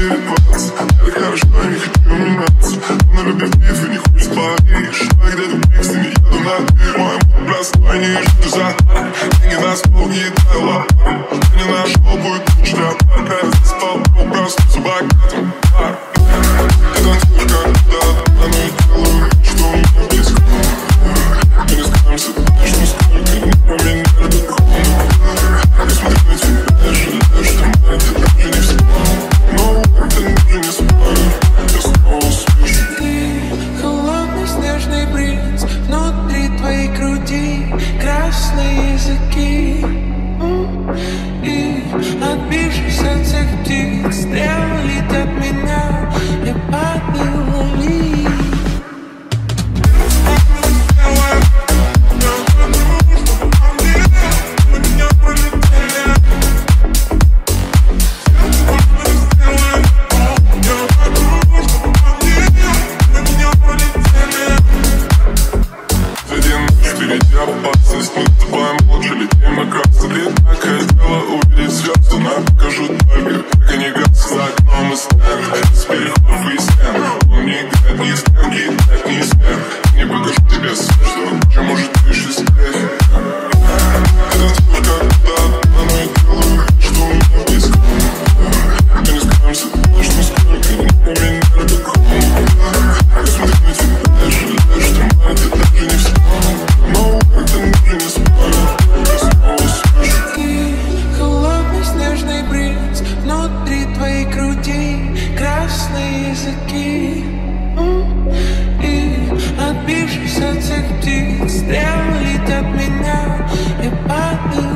перенос я не хочу и не хочет ты не еду на ты не ищу ты нашел, будет лучше для пар Я заспал, просто с богатым пар is a key. Тебя опасность, мы с тобой молчали Тема красна, ты так хотела увидеть звезды Нам покажу только, как они газ за окном и стенд Без переходов и стен Он не играет ни с кем, не так, ни с кем. языки. И отбившись от этих птиц. Сделали от меня я падаю